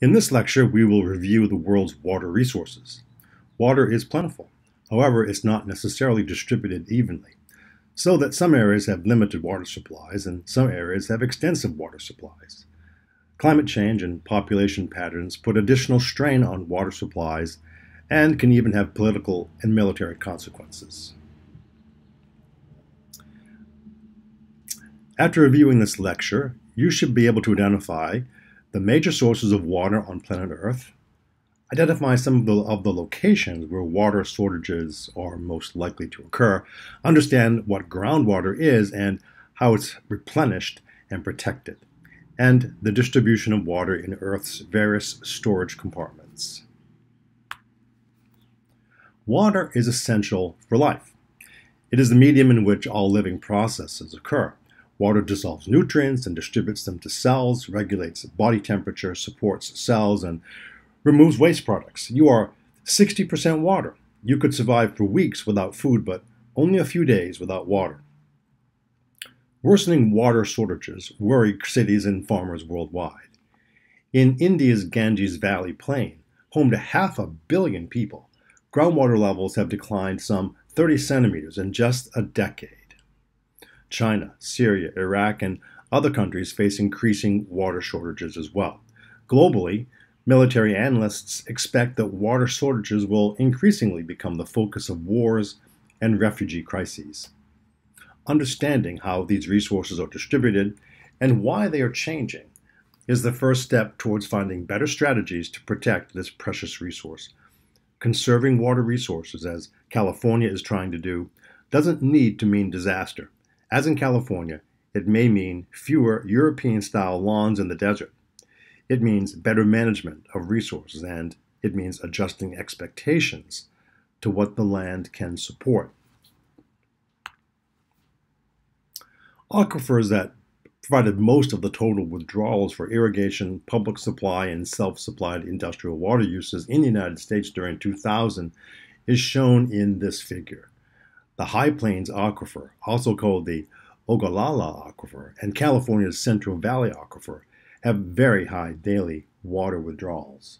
In this lecture, we will review the world's water resources. Water is plentiful. However, it's not necessarily distributed evenly, so that some areas have limited water supplies and some areas have extensive water supplies. Climate change and population patterns put additional strain on water supplies and can even have political and military consequences. After reviewing this lecture, you should be able to identify the major sources of water on planet Earth, identify some of the, of the locations where water shortages are most likely to occur, understand what groundwater is and how it's replenished and protected, and the distribution of water in Earth's various storage compartments. Water is essential for life. It is the medium in which all living processes occur. Water dissolves nutrients and distributes them to cells, regulates body temperature, supports cells, and removes waste products. You are 60% water. You could survive for weeks without food, but only a few days without water. Worsening water shortages worry cities and farmers worldwide. In India's Ganges Valley Plain, home to half a billion people, groundwater levels have declined some 30 centimeters in just a decade. China, Syria, Iraq, and other countries face increasing water shortages as well. Globally, military analysts expect that water shortages will increasingly become the focus of wars and refugee crises. Understanding how these resources are distributed and why they are changing is the first step towards finding better strategies to protect this precious resource. Conserving water resources, as California is trying to do, doesn't need to mean disaster. As in California, it may mean fewer European style lawns in the desert. It means better management of resources and it means adjusting expectations to what the land can support. Aquifers that provided most of the total withdrawals for irrigation, public supply, and self supplied industrial water uses in the United States during 2000 is shown in this figure. The High Plains Aquifer, also called the Ogallala Aquifer, and California's Central Valley Aquifer have very high daily water withdrawals.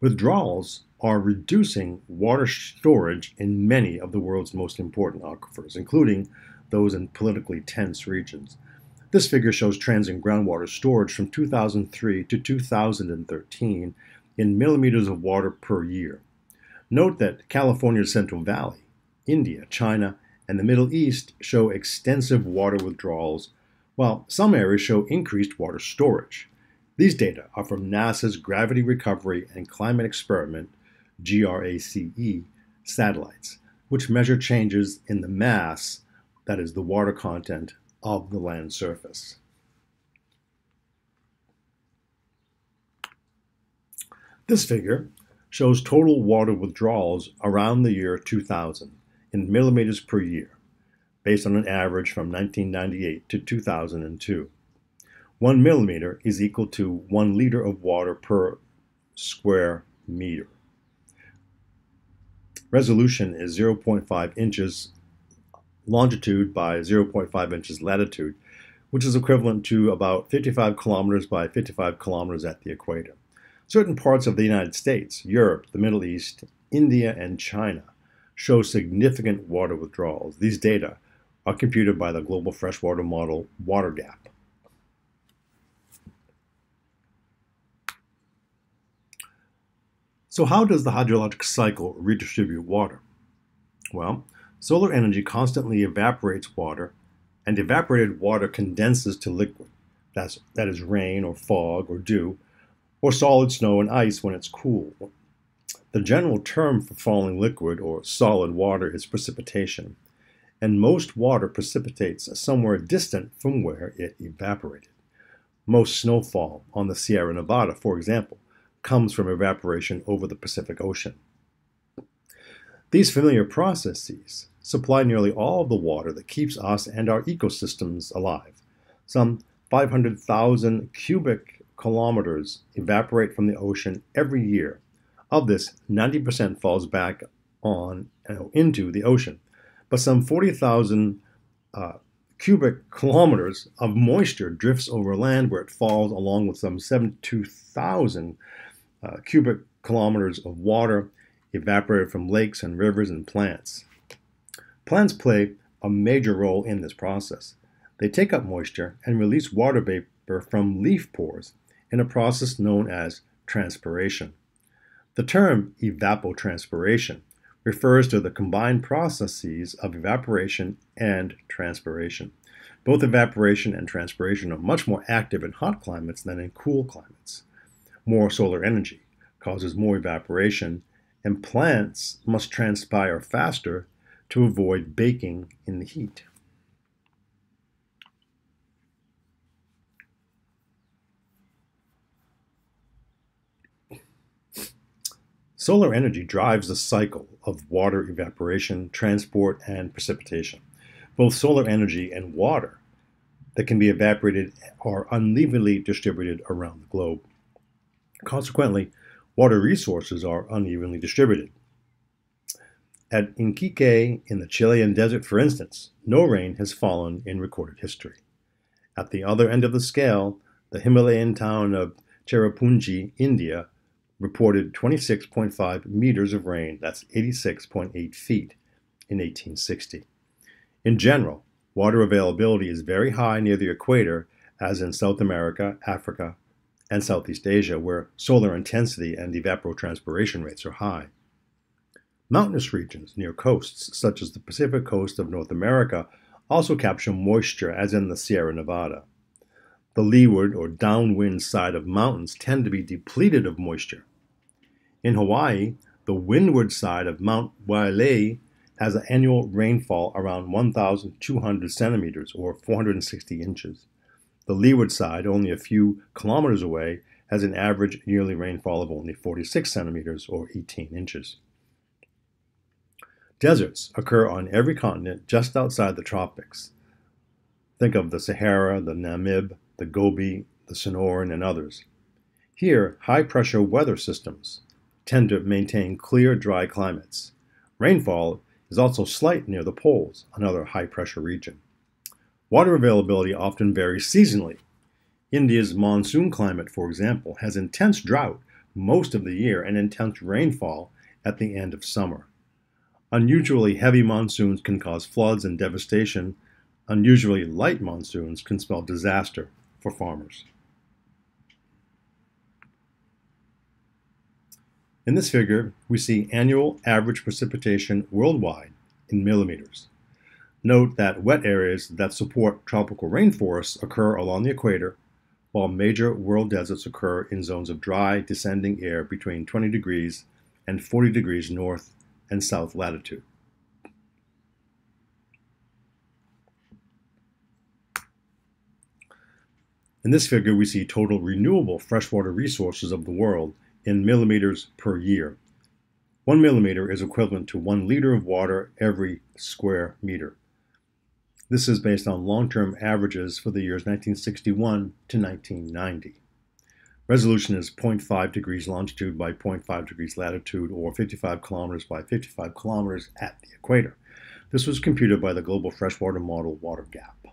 Withdrawals are reducing water storage in many of the world's most important aquifers, including those in politically tense regions. This figure shows trends in groundwater storage from 2003 to 2013 in millimeters of water per year. Note that California's Central Valley, India, China, and the Middle East show extensive water withdrawals, while some areas show increased water storage. These data are from NASA's Gravity Recovery and Climate Experiment, GRACE, satellites, which measure changes in the mass, that is, the water content, of the land surface. This figure shows total water withdrawals around the year 2000 in millimeters per year, based on an average from 1998 to 2002. One millimeter is equal to one liter of water per square meter. Resolution is 0.5 inches longitude by 0.5 inches latitude, which is equivalent to about 55 kilometers by 55 kilometers at the equator. Certain parts of the United States, Europe, the Middle East, India, and China show significant water withdrawals. These data are computed by the Global Freshwater Model WaterGap. So how does the hydrologic cycle redistribute water? Well, solar energy constantly evaporates water, and evaporated water condenses to liquid. That's, that is rain or fog or dew, or solid snow and ice when it's cool. The general term for falling liquid or solid water is precipitation, and most water precipitates somewhere distant from where it evaporated. Most snowfall on the Sierra Nevada, for example, comes from evaporation over the Pacific Ocean. These familiar processes supply nearly all of the water that keeps us and our ecosystems alive. Some 500,000 cubic kilometers evaporate from the ocean every year. Of this, 90% falls back on into the ocean, but some 40,000 uh, cubic kilometers of moisture drifts over land where it falls, along with some 72,000 uh, cubic kilometers of water evaporated from lakes and rivers and plants. Plants play a major role in this process. They take up moisture and release water vapor from leaf pores in a process known as transpiration. The term evapotranspiration refers to the combined processes of evaporation and transpiration. Both evaporation and transpiration are much more active in hot climates than in cool climates. More solar energy causes more evaporation, and plants must transpire faster to avoid baking in the heat. Solar energy drives the cycle of water evaporation, transport, and precipitation. Both solar energy and water that can be evaporated are unevenly distributed around the globe. Consequently, water resources are unevenly distributed. At Iquique in the Chilean desert, for instance, no rain has fallen in recorded history. At the other end of the scale, the Himalayan town of Cherrapunji, India, reported 26.5 meters of rain, that's 86.8 feet, in 1860. In general, water availability is very high near the equator, as in South America, Africa, and Southeast Asia, where solar intensity and evapotranspiration rates are high. Mountainous regions near coasts, such as the Pacific coast of North America, also capture moisture, as in the Sierra Nevada. The leeward or downwind side of mountains tend to be depleted of moisture. In Hawaii, the windward side of Mount Waialeale has an annual rainfall around 1,200 centimeters or 460 inches. The leeward side, only a few kilometers away, has an average yearly rainfall of only 46 centimeters or 18 inches. Deserts occur on every continent just outside the tropics. Think of the Sahara, the Namib, the Gobi, the Sonoran, and others. Here, high pressure weather systems tend to maintain clear, dry climates. Rainfall is also slight near the poles, another high pressure region. Water availability often varies seasonally. India's monsoon climate, for example, has intense drought most of the year and intense rainfall at the end of summer. Unusually heavy monsoons can cause floods and devastation. Unusually light monsoons can spell disaster for farmers. In this figure, we see annual average precipitation worldwide in millimeters. Note that wet areas that support tropical rainforests occur along the equator, while major world deserts occur in zones of dry, descending air between 20 degrees and 40 degrees north and south latitude. In this figure, we see total renewable freshwater resources of the world in millimeters per year. One millimeter is equivalent to one liter of water every square meter. This is based on long term averages for the years 1961 to 1990. Resolution is 0.5 degrees longitude by 0.5 degrees latitude, or 55 kilometers by 55 kilometers at the equator. This was computed by the Global Freshwater Model Water Gap.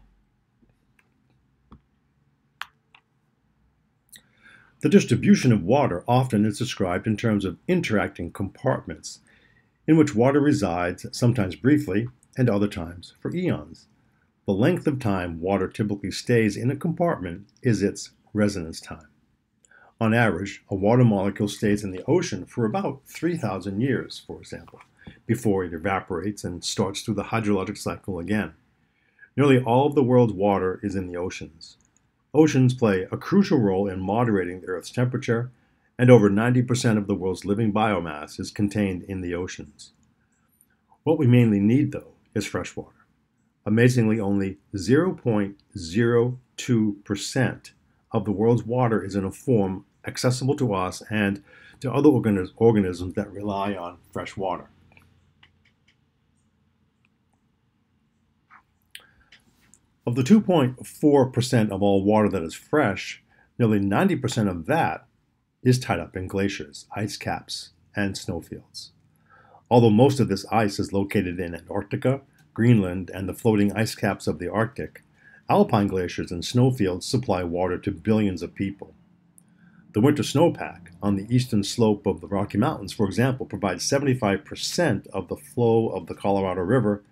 The distribution of water often is described in terms of interacting compartments, in which water resides, sometimes briefly, and other times for eons. The length of time water typically stays in a compartment is its residence time. On average, a water molecule stays in the ocean for about 3,000 years, for example, before it evaporates and starts through the hydrologic cycle again. Nearly all of the world's water is in the oceans. Oceans play a crucial role in moderating the Earth's temperature, and over 90% of the world's living biomass is contained in the oceans. What we mainly need, though, is fresh water. Amazingly, only 0.02% of the world's water is in a form accessible to us and to other organisms that rely on fresh water. Of the 2.4% of all water that is fresh, nearly 90% of that is tied up in glaciers, ice caps, and snowfields. Although most of this ice is located in Antarctica, Greenland, and the floating ice caps of the Arctic, alpine glaciers and snowfields supply water to billions of people. The winter snowpack on the eastern slope of the Rocky Mountains, for example, provides 75% of the flow of the Colorado River.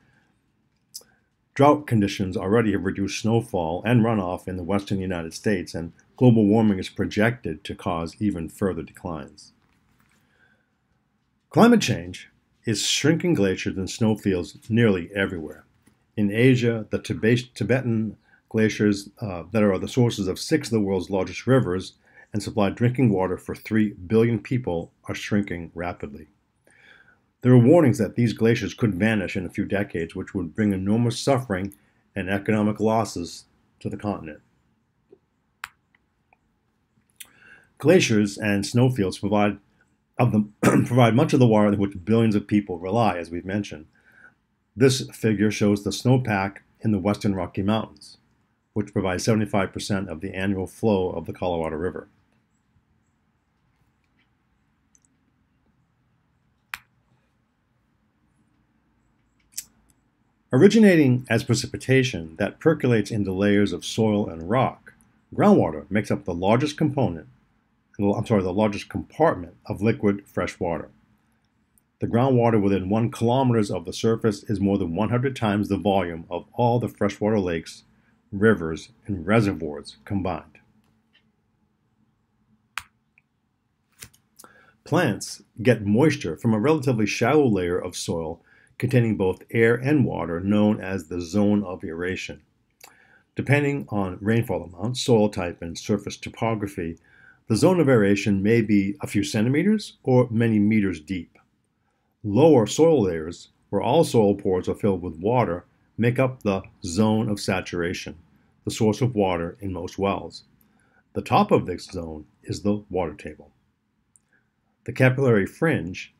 Drought conditions already have reduced snowfall and runoff in the western United States, and global warming is projected to cause even further declines. Climate change is shrinking glaciers and snowfields nearly everywhere. In Asia, the Tibetan glaciers uh, that are the sources of six of the world's largest rivers and supply drinking water for 3 billion people are shrinking rapidly. There are warnings that these glaciers could vanish in a few decades, which would bring enormous suffering and economic losses to the continent. Glaciers and snowfields provide, of the, provide much of the water on which billions of people rely, as we've mentioned. This figure shows the snowpack in the western Rocky Mountains, which provides 75% of the annual flow of the Colorado River. Originating as precipitation that percolates into layers of soil and rock, groundwater makes up the largest component, I'm sorry, the largest compartment of liquid fresh water. The groundwater within one kilometers of the surface is more than 100 times the volume of all the freshwater lakes, rivers, and reservoirs combined. Plants get moisture from a relatively shallow layer of soil containing both air and water known as the zone of aeration. Depending on rainfall amount, soil type, and surface topography, the zone of aeration may be a few centimeters or many meters deep. Lower soil layers, where all soil pores are filled with water, make up the zone of saturation, the source of water in most wells. The top of this zone is the water table. The capillary fringe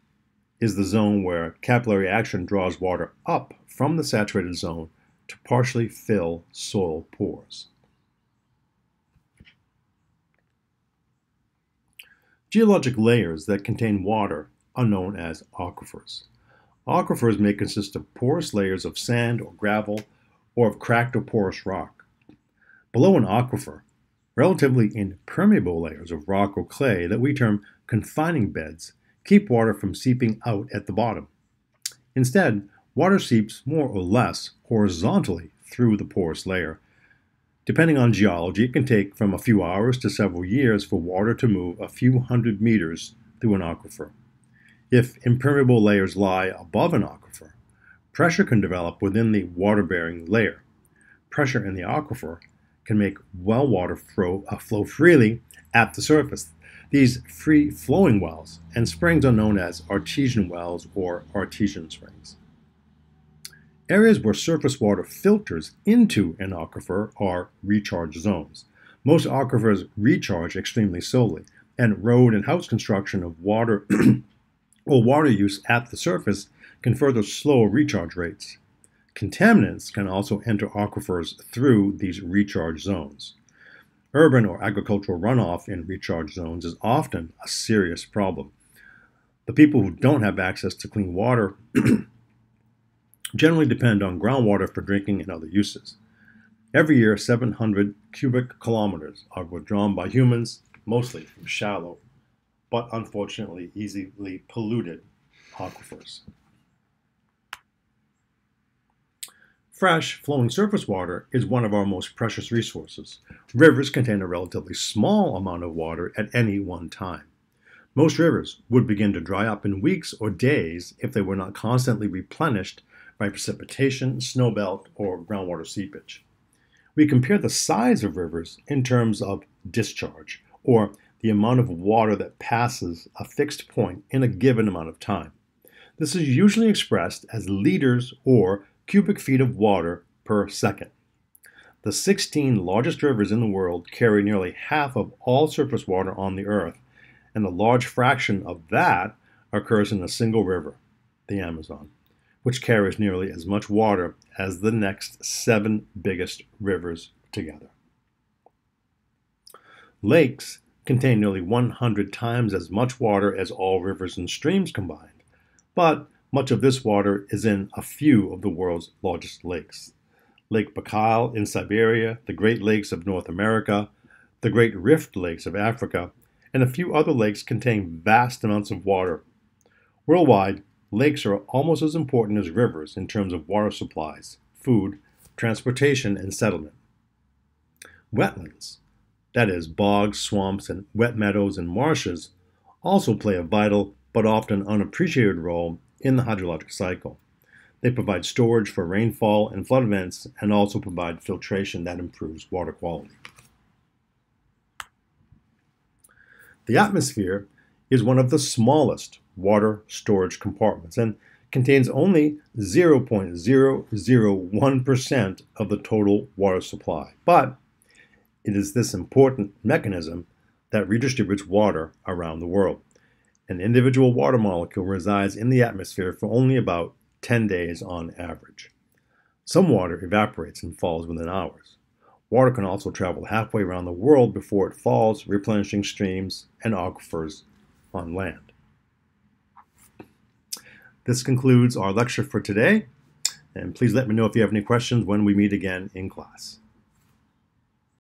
is the zone where capillary action draws water up from the saturated zone to partially fill soil pores. Geologic layers that contain water are known as aquifers. Aquifers may consist of porous layers of sand or gravel or of cracked or porous rock. Below an aquifer, relatively impermeable layers of rock or clay that we term confining beds keep water from seeping out at the bottom. Instead, water seeps more or less horizontally through the porous layer. Depending on geology, it can take from a few hours to several years for water to move a few hundred meters through an aquifer. If impermeable layers lie above an aquifer, pressure can develop within the water bearing layer. Pressure in the aquifer can make well water flow, uh, flow freely at the surface. These free flowing wells and springs are known as artesian wells or artesian springs. Areas where surface water filters into an aquifer are recharge zones. Most aquifers recharge extremely slowly, and road and house construction of water or water use at the surface can further slow recharge rates. Contaminants can also enter aquifers through these recharge zones. Urban or agricultural runoff in recharge zones is often a serious problem. The people who don't have access to clean water generally depend on groundwater for drinking and other uses. Every year, 700 cubic kilometers are withdrawn by humans, mostly from shallow, but unfortunately easily polluted aquifers. Fresh, flowing surface water is one of our most precious resources. Rivers contain a relatively small amount of water at any one time. Most rivers would begin to dry up in weeks or days if they were not constantly replenished by precipitation, snowmelt, or groundwater seepage. We compare the size of rivers in terms of discharge, or the amount of water that passes a fixed point in a given amount of time. This is usually expressed as liters or cubic feet of water per second. The 16 largest rivers in the world carry nearly half of all surface water on the earth, and a large fraction of that occurs in a single river, the Amazon, which carries nearly as much water as the next seven biggest rivers together. Lakes contain nearly 100 times as much water as all rivers and streams combined, but Much of this water is in a few of the world's largest lakes. Lake Baikal in Siberia, the Great Lakes of North America, the Great Rift Lakes of Africa, and a few other lakes contain vast amounts of water. Worldwide, lakes are almost as important as rivers in terms of water supplies, food, transportation, and settlement. Wetlands, that is, bogs, swamps, and wet meadows and marshes, also play a vital but often unappreciated role in the hydrologic cycle. They provide storage for rainfall and flood events and also provide filtration that improves water quality. The atmosphere is one of the smallest water storage compartments and contains only 0.001% of the total water supply. But it is this important mechanism that redistributes water around the world. An individual water molecule resides in the atmosphere for only about 10 days on average. Some water evaporates and falls within hours. Water can also travel halfway around the world before it falls, replenishing streams and aquifers on land. This concludes our lecture for today, and please let me know if you have any questions when we meet again in class.